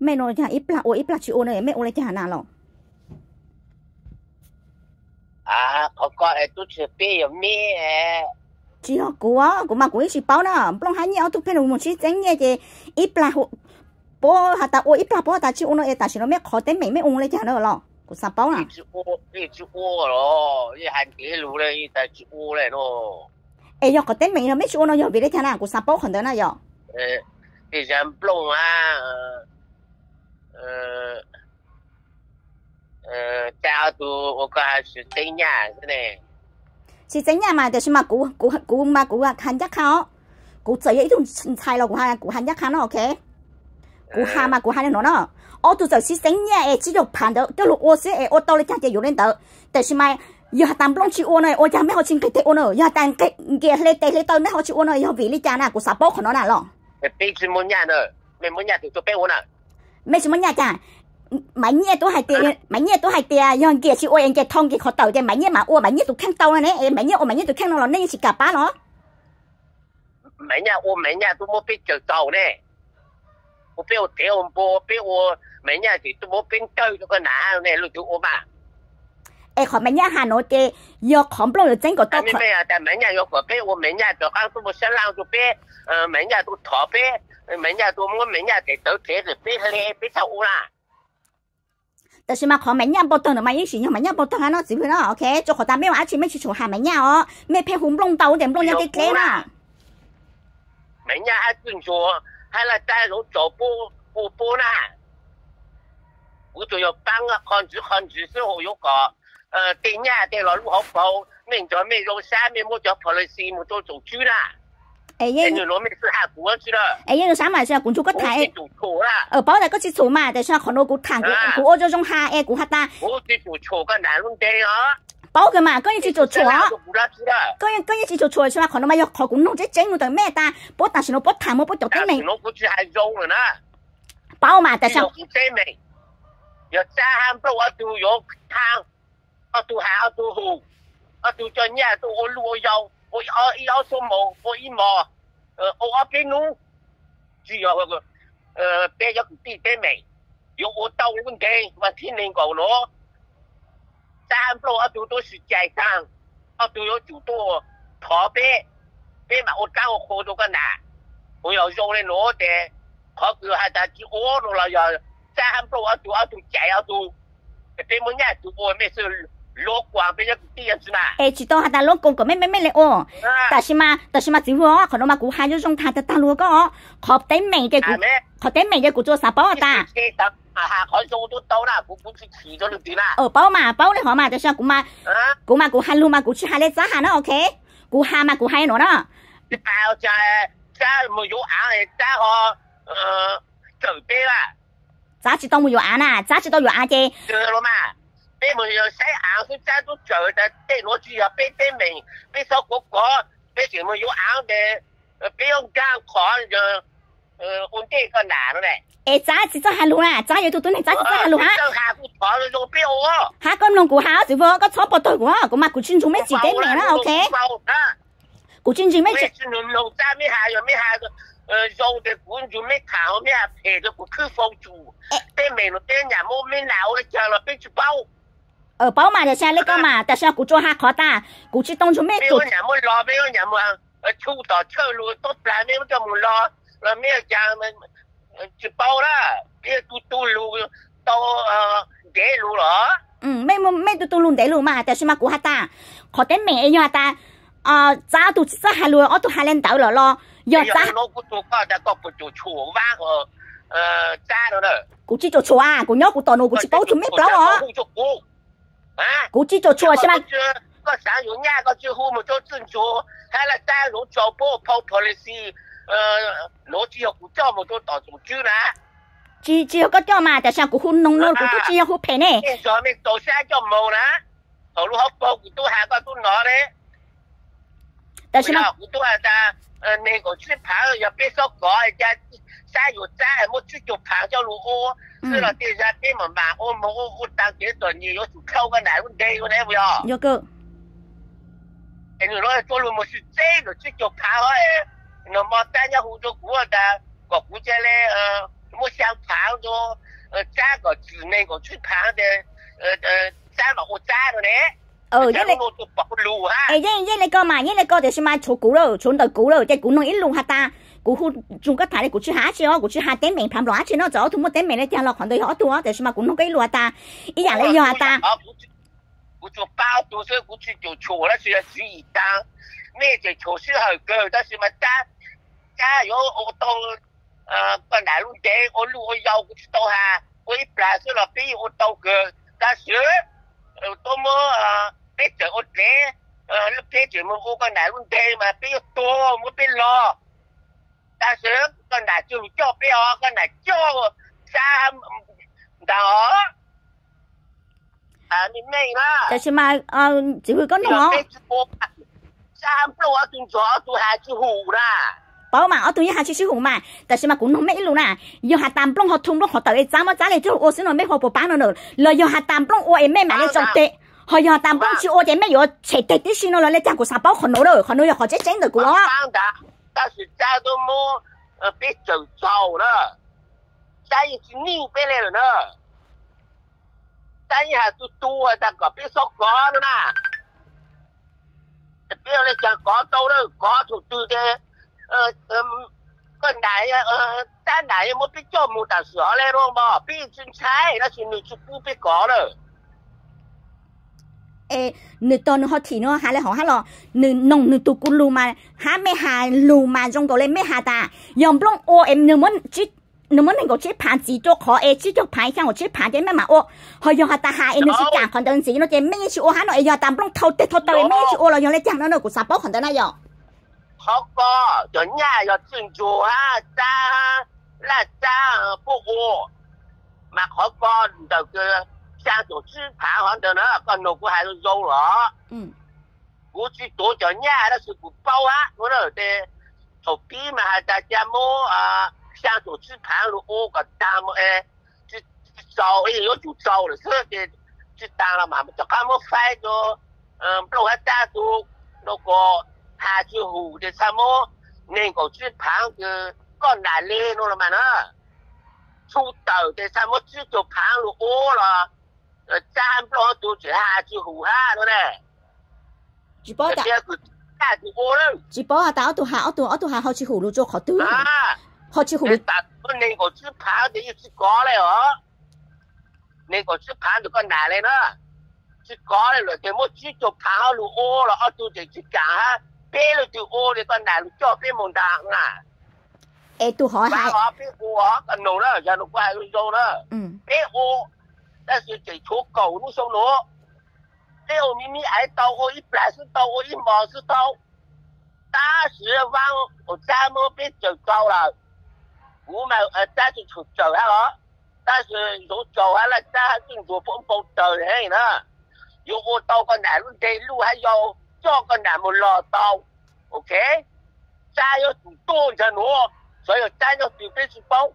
mẹ nó chả ít là ô ít là chị ô này mẹ ô này chả nào lọ à có có ai tu sửa bê ở mi à. chị họ cố á cố mà cố ấy chị bảo nè không hai nhau tu phải nó muốn chị tránh nhẹ chị. Ít là hộ bố hà ta? Ô ít là bố ta? Chị ô này ta chỉ nó mẹ khó tên mẹ mẹ ô này chả nữa lọ. Cố sao bảo nè à? chị ô chị ô rồi. Chị hành kia lù đây ta chị ô này rồi ấy giờ có tên mẹ mẹ chị ô nó giờ về đây chả nào cố sao bảo khẩn đó nè à, giờ? Ê thì giảm à. 啲人blong 啊，诶诶，加到我讲系是怎样嘅呢？是怎样嘛？就是嘛古古古嘛古啊，看一看哦，古做嘢一种菜咯，古下古看一看咯，OK。古下嘛古下你攞咯。我都就是整嘢诶，只有盘到都落我先诶，我到你家嘅有人到，但是嘛。要当不拢去我呢，我讲咩好钱佢哋我呢，要当嘅嘅你哋你到咩好去我呢，要为你家那古三包可能啦咯。诶，俾住冇人咯，咩冇人就做俾 mấy chúng nhà chả. Mấy nhẹ tôi hay tiền mấy nhẹ tôi hay tiền yon kia chỉ ôi, anh kia thông kia khó tàu cho mấy nhẹ mà ôi mấy nhẹ tôi khăn tàu này em mấy nhẹ ôi mấy nhẹ tôi khăn nó nên chỉ cả ba nó. Mấy nhẹ ôi mấy nhẹ tôi mua biết chờ tàu này tôi biết tiêu bố biết ôi mấy nhẹ thì tôi mua biết chơi tôi có nã này lúc tôi ôm à. 咗个男呢，录住我嘛。诶学买嘢行我嘅，要看不拢要整个多块。但系咩啊？但系每日有个俾我每日就讲都冇新郎就俾，诶每日都陀俾，每日都我每日嘅都嘅就俾佢哋俾臭我啦。但是嘛，看买嘢不当就买嘢时，买嘢不当啊，喏，只会咯，OK，做学大咩话，一次咩去做下买嘢哦，咩偏红拢到点拢有啲嘅啦。每日还跟住还来带路走步步步啦。我就要帮啊，看住看住之后有个。 诶电呀电落路好跑，明咗咩用山面冇咗跑嚟试冇做做猪啦。诶，因为攞咩事下古去啦。诶，因为啥嘛是管住个台。做错啦。呃，包嚟个是错嘛，但是看到个谈个个我这种下诶个下单。我去做错个难弄啲啊。包嘅嘛，跟住去做错啊。跟住跟住去做错是嘛？看到嘛要学管弄即整到咩单，不但是我不谈我不读得明。我估计系用啦。包嘛，但是。唔知明，要揸喊不我都有汤。 我都系我都好，我都做嘢都我路有，我我有数冇，我一冇，诶我我边路，只有嗰个诶俾咗啲俾未，有我到问题，我听你讲咯，三步我都都是街上，我都有做多台北，俾埋我教我学到个难，我又用嚟攞嘅，佢佢系但系我落嚟又三步我都我都街我都，俾冇人做过咩事。 落光俾一啲人知嘛？诶，知道下但落光个咩咩咩嚟哦，但是嘛，但是嘛，只会我可能嘛，估下咗种下就大陆个哦，确定明嘅估，确定明嘅估做啥包啊？啊下海做都到啦，估估去迟咗就点啦？哦，包嘛，包你好嘛，就像估嘛，估嘛估下路嘛，估去下你揸下啦，OK？估下嘛，估下攞啦。你包就系揸冇有硬嚟揸可，诶准备啦。揸住都冇有硬啦，揸住都有硬嘅。对咯嘛。 俾门又使硬去揸都做，但系攞住又俾俾明，俾手嗰个，俾全部要硬嘅，诶俾用间款就诶换啲个难咧。诶揸住揸下路啦，揸嘢都对你揸住揸下路吓。揸下个台你做边我？吓咁龙股下，师傅个错不对喎，咁啊古专做咩自己名啦？OK。古专做咩？咩专龙龙揸咩下又咩下个？诶用嘅管住咩头咩啊？皮咗个区放住，啲明咯啲人冇咩闹咧，就落俾住包。 ở bao mà sẽ lấy cái mà tại sao cũng cho hạ khó ta cũng chỉ tông cho mấy chỗ nhà muốn lo mấy nhà muốn ở chu tỏ chơi luôn tốt lại mấy cái muốn lo là mấy mình chỉ bao đó cái tu tu lu tao để lu ừ mấy mấy tu tu lu để mà tại sao mà cũng hạ ta khó đến mẹ nhau ta ờ giá tu sẽ hạ luôn ở tu hạ lên tàu lo lo giờ giá nó cũng tu qua đã có một chỗ chuồng vác ờ rồi cũng chỉ chỗ chùa cũng nhớ cũng tao nó chỉ bao chúng mấy đó hả 古去包做咩包啊？啊！估计做错是嘛？个上有廿个之后冇做正做，系啦，单路做波跑跑嚟是，诶，攞只有股票冇做当做猪啦。只只有个叫嘛，但系股份弄咯，股都只有好平呢。现在咪做生就冇啦，头路好报股都下个都攞咧。 但是嘛，股都系得，诶，那个去跑又别说讲，人家山有山，冇去就跑叫路哦。是了，地下地门嘛，我我我我当几多年有时靠个奶问题，我来不要。有个。哎，你攞做路冇是这个去就跑诶，那么单家胡做股的，个股价咧，呃，冇想跑 做呃加个只能够去盘的呃呃加了我加的呢。 ờ với lại ấy với với co mà với lại co thì xem mai chỗ cũ rồi chỗ đời cũ rồi thì cũ nó ít luôn hả ta. Chúng các thái này cũ chưa há chưa cũ chưa há tém mình phạm lõa nó rõ thùng một tém mình đấy thì lo khoản đời họ thua thì nó cái lùa ta? Ý giả lấy vô ta? cũ chỗ bao chỗ xe cũ chỗ chỗ đó là chỉ ít ta? Nè chỉ chỗ xe hơi đó xem mai ta ta có ô tô ờ còn đại luôn chế ô lu ô dầu cũ tô hà. Ô ít là xe là phi ô tô cơ. Ta sửa ừ, tôi mua ờ, tết trở ốt lễ ờ, lúc thế chỉ một con đại quân tê mà bây giờ to một bên lo ta sớ con đại chưa cho bây con đại cho xa đó. À đến này tại sao mà chỉ huy con nó xa lâu ở trên gió tôi hai chữ hù ra bảo mà ở tụi hai chữ chữ mà. Tại sao mà cũng nó mấy luôn à giờ hà tam plong họ thung nó họ tới giá mà giá này chứ ô xin mấy họ bỏ bán nó nữa. Lời giờ hà tam plong ô mấy mà nó trong tệ họ giờ hạt tam plong chỉ ô em mấy giờ chạy tệ tí xin nó là lấy trang của sao bảo họ nó rồi họ nói họ chết chết được của nó Bán đã Ta sử cha tôi mua ờ, Biết Cha yi chỉ ni bê lê rồi đó. Cha yi hà tu tu Ta có biết số có nữa nè. Biết là chẳng có đâu đâu Có thuộc tư thế. Ờ ừm, Con đại ờ Ta đại mua biết cho mua ta sửa lên luôn mà Biết chân trái Nó chỉ nữ chú cú biết có rồi ê nữ to nữ họ thì nó hà lại họ hà lo nữ nông nữ tu cú lu mà hà mấy hà lu mà trong đó lên mấy hà ta dòng plong ô em nữ muốn chỉ nữ muốn nên có chỉ phản chỉ cho họ ê chỉ cho phản sang có chỉ phản cái mấy mà ô họ giờ hà ta hà em nữ chỉ chẳng còn đơn gì nó chỉ mấy chỉ ô hà nó ê giờ tam plong thâu tê thâu tê mấy chỉ ô là giờ lấy chẳng nó nó của sao bảo còn đơn này giờ khó có cho nhà cho chân chủ ha cha ha là cha ờ, 不我 mà khó có đầu cái sang tổ chức phá hoàn được nữa còn nộp của hai đứa dâu đó ừ của chỉ tổ cho nhà đó sự của bao á nó là để tổ bí mà hai ta cha mô à sang tổ chức phá luôn ô cả ta mô ê chỉ giàu ấy có chủ giàu là sơ thì chỉ ta là mà cho các mô phải cho ờ bao hết ta tu nó có hai chữ hủ để sao mô nên có chữ phá cái con đại lê nó 下手是弹簧的呢，个到骨还是肉了。嗯，过去多少年还是不包啊？我那在手皮嘛还在家摸啊，下手是弹如我个大么哎，就招哎要就招了，是的就打了嘛，就干么快着？嗯，不还大都那个还是虎的什么？能个去盘个搞哪里弄了嘛呢？出道的什么制着盘路饿了？呃，三帮都去下去湖下了呢。举报的。几包啊？打我都，我都我都喊好吃葫芦粥，好多。好吃葫芦。打不那个去盘的又去搞来哦，那个去盘的个男的呢，去搞来了，怎么去就好了饿了，我都得去干哈，别了就饿的个男的叫别么打啊。哎，都好喊。别饿啊，别饿啊，弄了，然后过来就弄了。嗯。别饿。但是最初狗路上路，最后明明挨刀我一百是刀我一毛是刀，当时往我家么边走高了，我们呃再去出走下了，但是有走下来再进入风风走人呢，有我到个南路的路还有这个南路老刀，OK，再有主动着路，所以再有准备去包。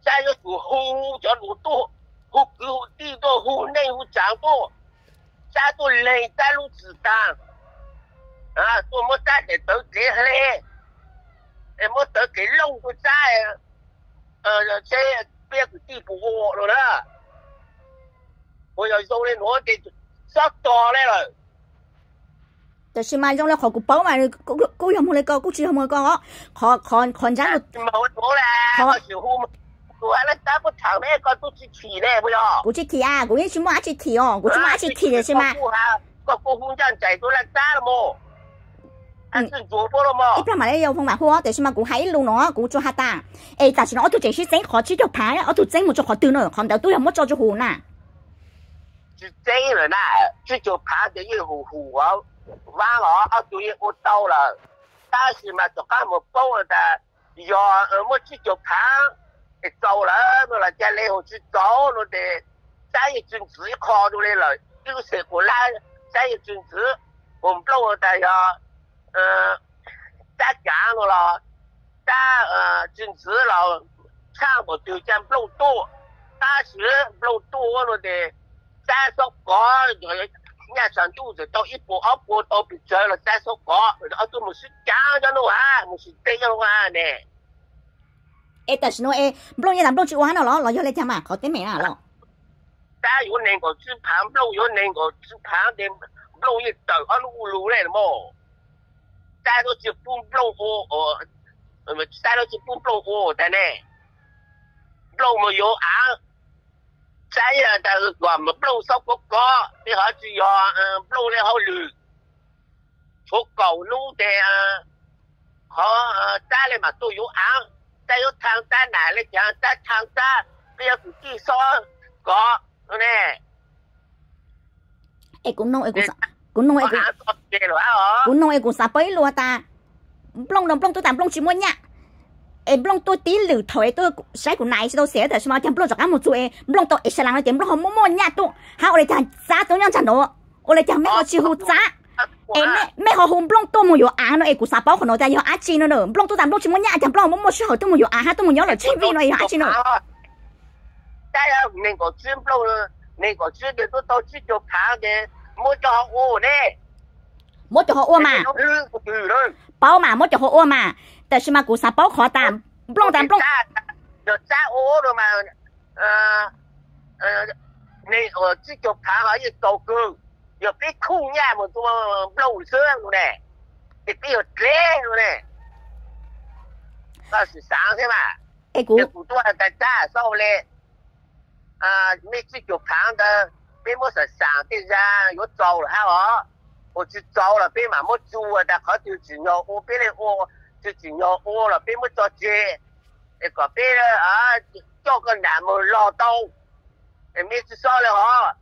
再有主呼叫路多， 呼呼地多呼内呼长多，再多累再路子当，啊，多么再得都给嘞，哎，么得给弄不在，呃，这别个地不我了啦，我要做的我得杀多来了。 tại sao mà trong là họ cũng bảo mà cũng cũng không lấy con cũng chỉ không lấy con họ họ họ họ dám được 冇冇啦，我小呼， 我那打不长咩，个都去起嘞，不要。 cũng chỉ thì à cũng chỉ mua chỉ thì哦，cũng chỉ mua chỉ thì là sao mà 个个空间仔都甩渣啦么？啊，是做波了么 ít？ra mà lấy yêu phong mà hoa tại sao mà cũng hay luôn nó cũng cho hạt ta ê tại sao nó tôi chỉ是整họ chỉ cho牌我都整một cho họ từ nữa còn đầu tôi không có cho cho hồ nè 是真人呐，这就爬的一糊糊啊，完了啊，对我到了，但是嘛，就干冇包了的，要呃我去就爬， 佢走啦，我来接李鸿去走，了哋，三月前时一看到你来，叫佢食个拉，三月前时，我唔俾我哋啊，呃，得假个咯，得呃，前时了，差无条件俾多赌，打输，俾我赌，咁佢哋，得叔哥，佢，人家想就赌一步一步到别处去咯，得叔我，都冇输假咁样啊，冇算得咁样啊，呢。ê ta xin ê blong nhà làm blong chịu hóa nào lo cho lấy cha mà, có tên mẹ nào ta yêu nên có chữ phán blong yêu nên có chữ phán đêm blong yêu tờ ăn u lú này mà ta có chữ phun blong ô ta có chữ phun blong ô ta nè. Blong mà yêu á trái là ta gọi mà blong sóc có có, thì họ chỉ do ờ, blong này lừa. Số cầu lú thì ờ, họ ờ, trái này mà tôi yêu á ta yu thang ta na le chang ta thang ta. Bây giờ chỉ so có nè. Ê cũng nông ê cũng cũng nông ê cũng cũng nông ê cũng sa bấy luôn ta. Plong đồng plong tôi tạm plong chỉ muốn nhá. Em blong tôi tí lử thôi tôi sai của này đâu xé được mà chẳng blong cho cái một chuỗi blong tôi ít lang điểm blong không mua nhá tôi ha ở đây chẳng giá tôi nhang chẳng nó ở đây chẳng mấy có chi hút giá em mẹ họ hùng blong tô một yo á nó em cũng sao bao của nó ta yo á chi nó nữa blong tô tạm blong chỉ muốn nhà chẳng blong muốn một số tôi một yo á ha tôi một nhớ là chi vi nó yo á chi nó tại là có chuyên blong mình có chuyên để tôi tôi chuyên cho khá để mua cho họ ô nè mua mà bao mà mua cho họ mà tại mà cũng sao bao khó tạm blong tạm blong được ra ô rồi mà ờ ờ này ở chuyên cho khá hỏi cường 옆에 크냐 뭐 또뭐 블로우스 그래 cái tiêu trẻ rồi này ta sáng thế mà. Cái cú. Cú tôi ta ta sau này à mấy chiếc chụp thang đó bên mua sản sáng thì ra có trâu rồi hả ó ô chỉ trâu là mà mua chú à đã có nhau ô bên này ô chịu nhau ô là bên mua cho chê cái có à cho cái nào mà lo đâu mấy chiếc sau này hả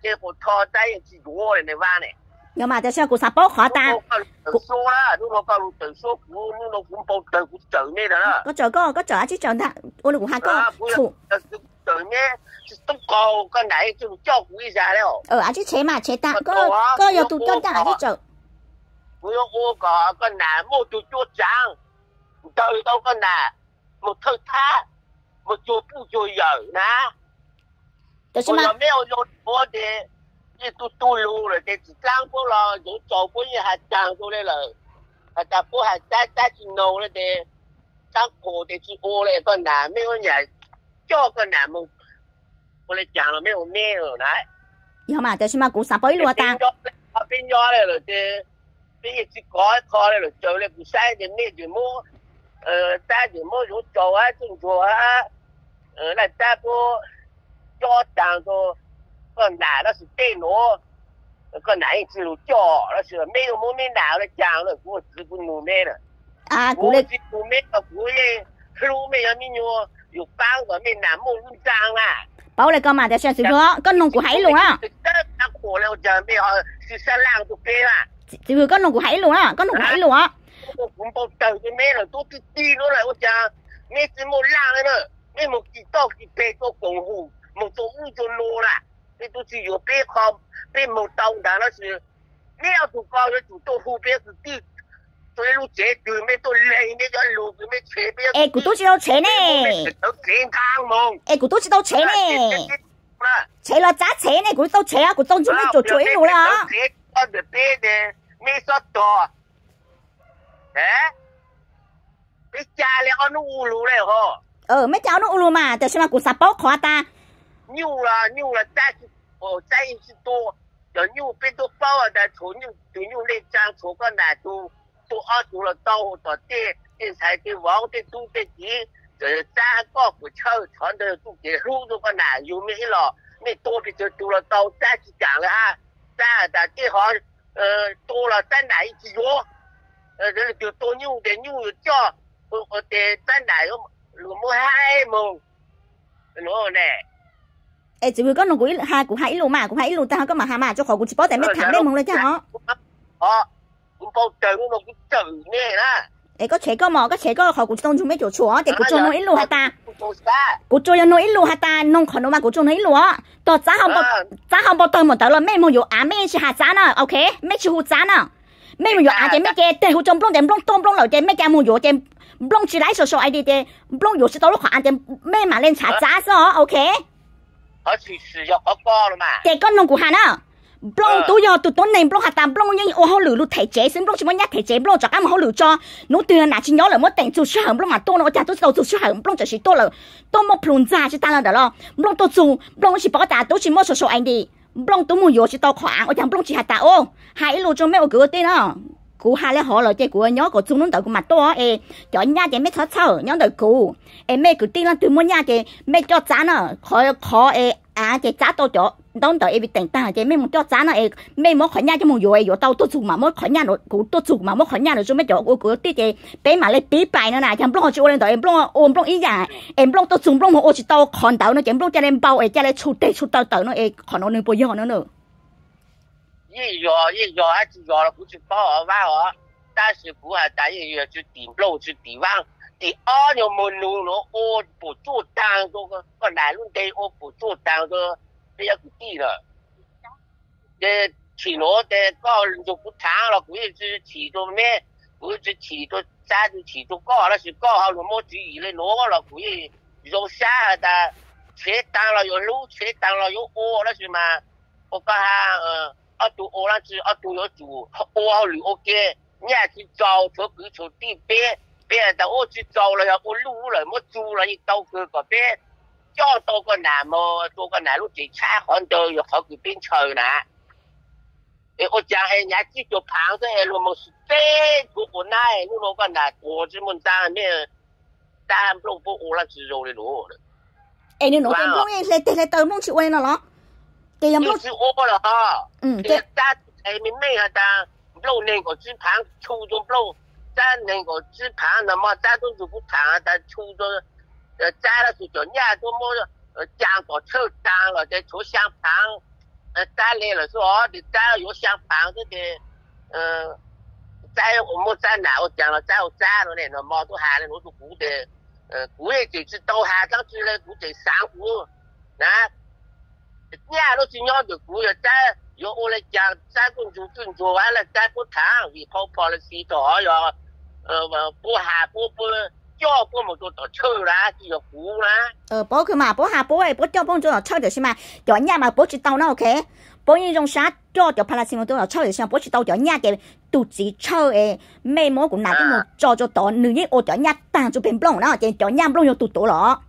并不着急。那个别人啊，叫个男么唠叨，每次说了哈，三节不拖在一起多了那晚呢。有嘛？就像古啥包好单。说啦，如果讲等说古，那个古包等古走咩的啦。个做个个做一啲做得，我哋古下个错。走咩？都高个奶就照顾一下了。呃，阿啲扯嘛扯单，个个有读多单阿啲做。不用我搞个男木就做长，到到个男木头他，木做不就有呢？ 就是嘛。我没有用我的，一都都路了，但是长不了，用照顾一下长出来了，啊，但不还再再去弄了的，长破的去我了个男没有人叫个男木，我来讲了没有没有来。有嘛？就是嘛，古啥不一路单。变咗嚟了的。俾一支改改咧嚟做咧，唔使就咩就冇，诶，但就冇用做啊，正做啊，诶，那但不 做当个个男那是电脑，个男一直路做，那是没有冇咩男咧讲咧，我只不努咩了。啊，古咧。我只不咩个古咧，路咩有咩用？有帮个咩男冇路张啦。包嚟个嘛，就上次个个农古喺路啊。得那可能就咩好，是三两都俾啦。chỉ vừa con nó cũng hay luôn á con nó cũng hay luôn á cũng bao trời cái mẹ là tôi đi đi nó lại ôi cha mẹ chỉ một lang nữa mẹ một chỉ tao chỉ bê tôi cùng hù một số u cho lô là mẹ tôi chỉ có bê không? Bê một tàu đã nó chỉ mẹ ở tụ cao nó chủ tôi bê từ đi tôi lúc chế từ mẹ tôi lấy mẹ cho lù từ mẹ chế bê ê cụ tôi chỉ đâu chế nè. nó kiến thang mong ê cụ tôi chỉ đâu chế nè. chế là giá chế nè cụ đâu chế à cụ tông chúng mẹ chủ chuối luôn là con được bê de mi so to eh bị cha le on u lu le ho ờ mấy cháu nó u lu mà tại sao mà cũng sắp bóc khó ta nhiều là nhiều là ta ở đây thì to. Có nhiều bên đó bao là chỗ nhiều chỗ nhiều lên trang chỗ cái này chỗ chỗ ở chỗ là đâu đó đi đi sai đi vắng đi tu đi gì rồi ta có của chơi chọn được tu cái lúc đó cái này yêu mấy lo mỹ to thì chỗ chỗ là đâu ta chỉ chẳng là ha. Ta là cái họ ờ to là ta này ít có ờ rồi chỗ to nhiều để nhiều cho ờ để ta này rồi mua hai mùng nó này ê chỉ có nó cũng hai cũng hãy luôn mà cũng hãy luôn tao có mà hà mà cho khỏi cũng chỉ bó tại mấy thằng đây mừng lên cho họ. Họ cũng bao trứng nó cũng trứng nè đó. Ê có chế có mò có chế có khỏi cũng tông chúng mấy chỗ chúa thì cũng cho nó ít luôn ta. Cũng cho nó ít luôn hả ta nông khỏi nó mà cũng cho nó ít luôn giá không bao giá không bao tông một tao là mấy mong dù à mấy chỉ hạt giá nè ok? Mấy chỉ hụt giá nè. Mấy mong dù à chỉ mấy cái tên hụt trong blong tên blong tôm blong lẩu tên mấy cái mong dù tên blong chỉ lái sờ sờ ai đi tên blong dù sẽ tao lúc khỏi ăn mấy mà lên hạt giá sao ok? họ con nông của hà nữa blong tú yo tu tốn nền blong hà tam blong nhưng ô hậu lử lu thể chế xin blong chỉ muốn nhắc thể chế blong cho các mà hậu lử cho. Nó từ nà chỉ nhớ là mất tiền tu sửa hầm blong mà tu nó chả tu sửa tu sửa hầm blong chỉ chỉ một plung ra chỉ ta là đó lo. Blong tu tu blong chỉ bỏ ta tu chỉ mua sổ anh đi. Blong tu mua yo chỉ tao khoảng chẳng blong chỉ hà ta ô. Hai lu mấy ô cửa đó cú hai lẽ họ là chơi cú nhớ của chúng nó đợi của mặt to ê cho nhà chơi mấy thọ thọ nhớ đợi cú em mấy cú tin là từ mua nhà chơi mấy cho giá nó khó khó, ê à chơi giá to cho đón đợi em bị tỉnh ta chơi mấy một cho giá nó ê mấy một khỏi nhà cho một rồi rồi tao tôi chụp mà một khỏi nhà rồi cú tôi chụp mà một khỏi nhà rồi chúng mấy chỗ, cú cú, tí chơi bé mà lấy tí bài nữa nè chẳng blong cho lên đợi em blong ôm blong ý giả em blong tôi chụp blong một ô chỉ tao, còn tao nó chẳng blong cho em bao, ê cho lấy chụp tê chụp tao tao nó ê còn nó nên bôi giờ nữa nữa 一月一月，还是月了过去八号八号，但是不还打一月就顶不住地方。第二年没弄了，我不做单这个个男人的，我不做单个不要个地了。这起落的高就不谈了，估计是起多咩，估计是起多站就起多高，那是高好就没注意了，落了估计容下的。切单了，有路切单了，有窝那是嘛？我把它嗯。啊，都乌拉子啊，都要住，乌好旅游街，你还去找，坐几坐地边，边的我去找了呀，我路了，我住了，你到各个边，叫多个男么，多个男路最差，很多有好几边吵呢。我讲诶，伢记住旁边诶路么是对，不过那诶路那个那果子么当面，当不不乌拉子肉的路了。诶，你那个公园是得来到梦去玩了咯？给人不是我了哈。嗯，对。咱下面每个单，老那个只盘初中弄，咱那个只盘那么，咱都就不谈啊，但初中，呃，咱那时候你还多么呃，讲个抽单了，再抽香盘，呃，再来了说哦，你再有香盘这个，嗯、呃。在我们在哪？我讲了，在我在了嘞，那毛都还了，我都鼓的，呃，过也就是到还上去了，鼓在山谷，那、啊。Nhà nó chỉ nhau được cú rồi ta yo ô lại chàng ta cũng chủ trương chủ hay là ta cũng thang vì phong policy đó rồi ờ bố hà bố bố cho bố một chỗ chơi ra chỉ là cú ra ờ bố cứ mà bố hà bố ấy bố cho bố chỗ chơi được mà. Cho nhà mà bố chỉ tao nó ok? Bố như trong sát cho cho palestine tôi là chơi được xem bố chỉ tao cho nhà cái tụ chỉ chơi ấy mấy mối cũng nãy cái một cho cho tao nữ như ô cho nhà tăng cho bên blong đó cho nhà blong yo tụ tổ đó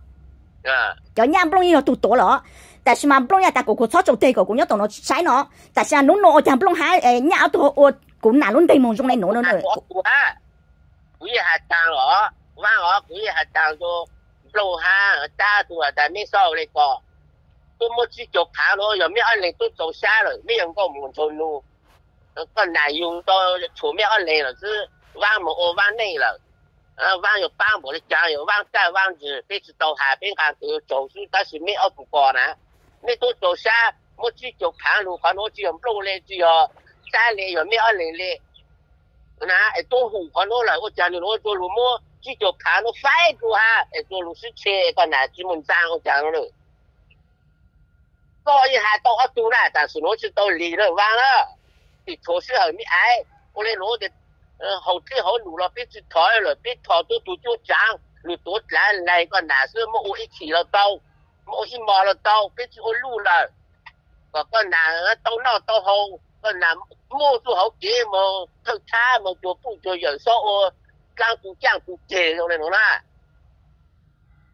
cho nhà blong yo tụ tổ đó 但是嘛，不能要大哥哥操作这个，我要等到晒了。但是啊，侬我讲不能喊诶，伢都我滚哪轮对梦中来弄弄弄。我我，不要喊单哦，万哦，不要喊单哦，不能喊单都啊，但没少那个，都没去就看了，要没二零都走下了，没人我梦中路，个奶油都出面安零了，是万木哦万内了。呃，万有半步的酱油，万在万子，彼此都还边看，走走，但是没熬不过呢。你都走下，我去走盘路，可能只有路嘞，只有三嘞，有没有二嘞嘞？那哎，多虎可能了，我讲你我做路么，去走盘路快住哈，哎，做路是车个哪基本上我讲了。过一下到阿都了，但是我去到离了完了，你错事后面哎，我来攞的，呃，后天好路了，别去抬了，别抬都都就讲，路多来来个哪是么我一起了到。 我一摸了刀，别去我路了，个个男儿都闹都好，个男摸住好节目，偷差么做不做人说我干部将不接了那种啦。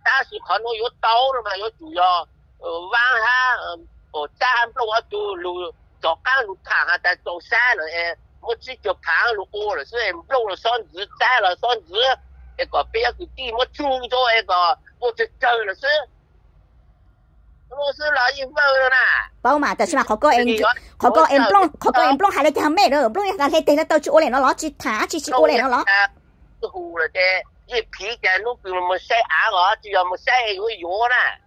但是可能有刀了嘛，有主要呃往下呃哦站不我走路走干路看下在走山了哎，我直接盘路过了，所以路了双子站了双子，一个别个地我租咗一个，我就走了是。 我是老一辈了啦。bao mà tại sao mà khó có em khó có em plong khó có em plong hai cái mẹ nữa plong cái cái tiền tao chịu lên nó nó chỉ thả chỉ chịu lên nó nó cái hù là cái cái皮cái lúc cứ một sai áo đó chỉ là một sai cái yếu nè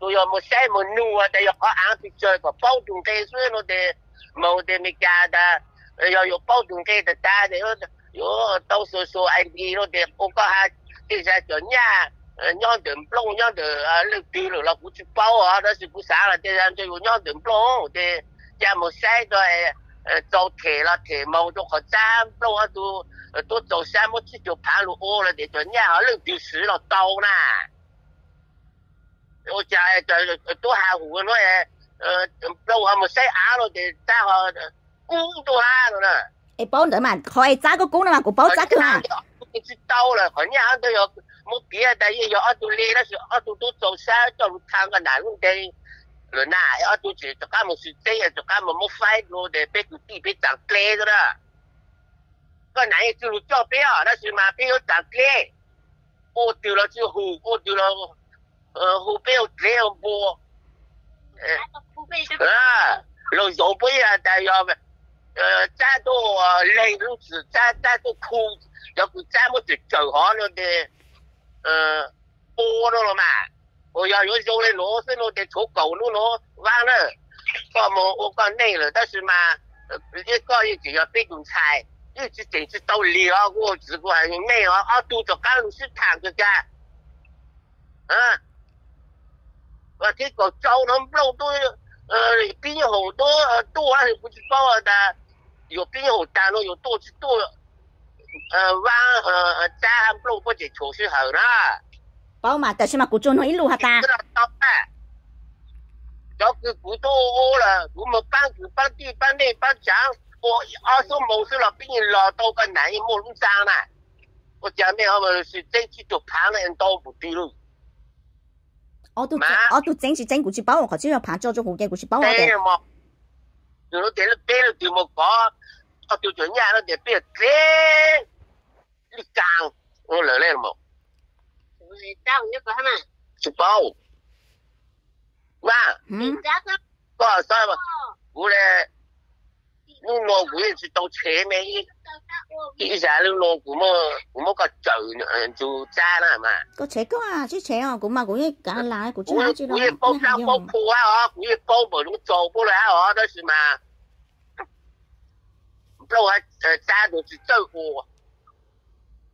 tôi là một sai một nu à tại có áo thì chơi có bao trùng cái suy nó để màu để mình cả đã要有包种给的大的有有到时候说 ID 咯的，我讲下，其实就伢。 nhóm đường plong nhóm đường lực tiêu rồi là cũng bao à đó là cũng sáng là thế nên tôi nhóm đường plong thế giờ một sai rồi cho thể là thể màu cho họ chạm plong à tu tu cho sáng một chút cho phá lụ ô là để cho nhà họ lực tiêu sử là đau nè tôi chả tôi hà hủ nói plong à một sai á rồi để ta họ cũng tôi hà rồi nè ai bảo nữa mà họ ai giá có mà cũng bảo giá cơ mà 了，好像都要没别的，也要二度来那是二度都走山，走路看个南路的。rồi nà ở tôi chỉ cho các một sự tê cho các một một phái rồi để biết cái gì biết chẳng kê rồi đó cái này chỉ cho biết à đó là mà biết chẳng kê ô tiêu là chỉ hù ô tiêu là ờ hù biết kê ông bố à rồi rồi bây giờ tại do ờ cha đồ lấy lúc chỉ cha cha đồ khu 有个cha một chỉ chờ họ rồi Để ờ bố đó mà 我要有时候嘞，螺丝咯得出狗路咯，完了，搞么我搞内了，但是嘛，呃，一搞一就要被动菜，一直整只到了，我只管还内啊，啊，都做干是谈个干，啊，我这个招他们不都呃，病好多多还是不知道的，有病好单咯，有多是多，Ờ, vâng ờ, ờ, cha hâm lô có chỉ chủ sư hở đó. Bao mà tại sao mà cụ chôn nó ít lù hả ta? Đó cứ cụ tô ô là cụ mà bán cụ bán đi bán đi bán cháo ô ở số mẫu số là bây giờ lò tô cái này mua lũng sang nè. ô chả mẹ hôm mà sự chân chỉ chụp tháng này tô một tí luôn. Ô tôi ô tôi chính chỉ chính cụ chỉ bảo họ chỉ là phá cho cho cụ kia cụ chỉ bảo họ đấy mà. Rồi nó để nó để nó tìm một có 条目讲，我叫做嘢咧，就俾佢整，你讲我嚟咧冇。Tao nhất có hả mà? Chụp bao. Mà. Ừ. Có sao mà. Cú lẹ. Nó nó cú là tàu chế mẹ. Ý ra nó nó cú mà cú mà có chở chú cha nè mà. Có chế có à, chứ chế à, cú mà cú như cả là cú chứ chứ đó. Cú như bao sao bao phù á, cú như bao bởi nó trâu bố lại á, đó là mà. blow hết ta được chỉ tơ ô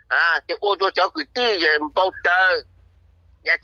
à thì ô tô cháu cứ đi về bao tơ nhà